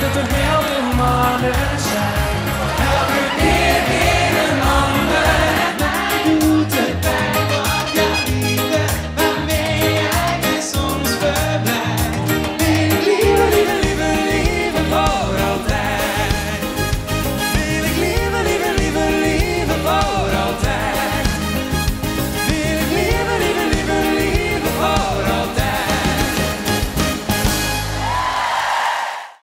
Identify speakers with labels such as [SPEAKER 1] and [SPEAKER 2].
[SPEAKER 1] weet dat er helden mannen zijn.